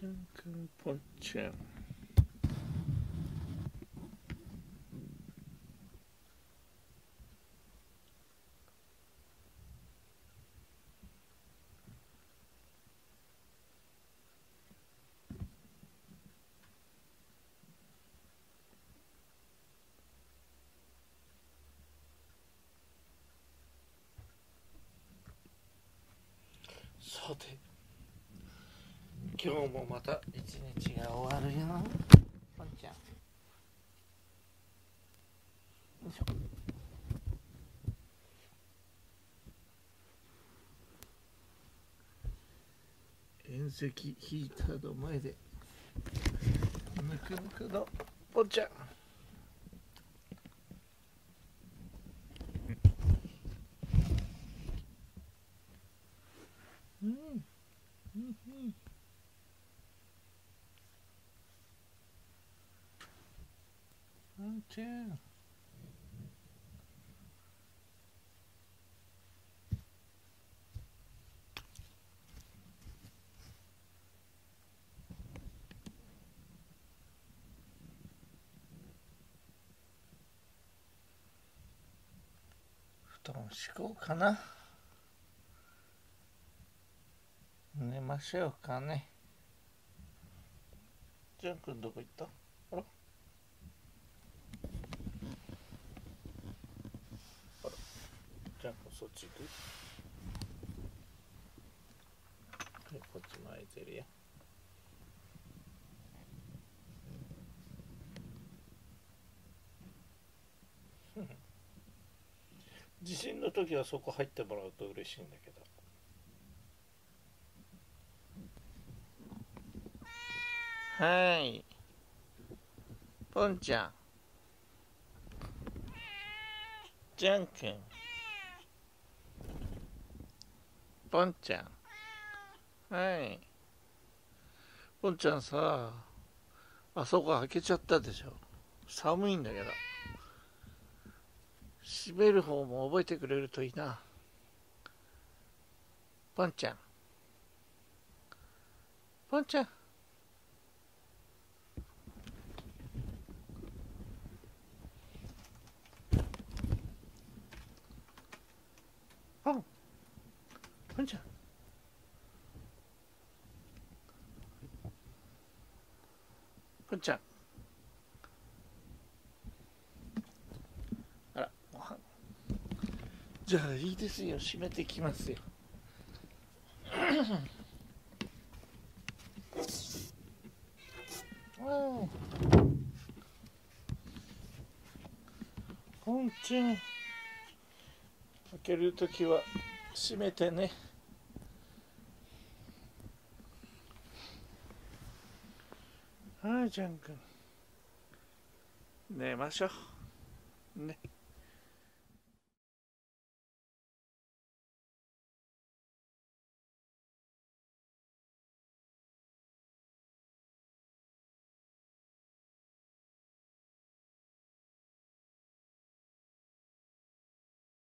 Janka Ponchan. さて。今日もまた一日が終わるよ。ぽんちゃん。よいしょ。遠赤ヒーターの前でぬくぬくのぽんちゃん。うんうんうん。んちゃん布団敷こうかな。寝ましょうかね。ジャン君どこ行った？あらあらジャン君そっち行く？はいこっちも空いてるよ。地震の時はそこ入ってもらうと嬉しいんだけど。はい。ポンちゃん。じゃんくんポンちゃん。はい。ポンちゃんさあそこ開けちゃったでしょ。寒いんだけど。閉める方も覚えてくれるといいな。ポンちゃん。ポンちゃんポンポンちゃんポンちゃんあらご飯。じゃあいいですよ。閉めてきますよ。おポンちゃん。開けるときは閉めてね。あーちゃんくん。寝ましょう。ね。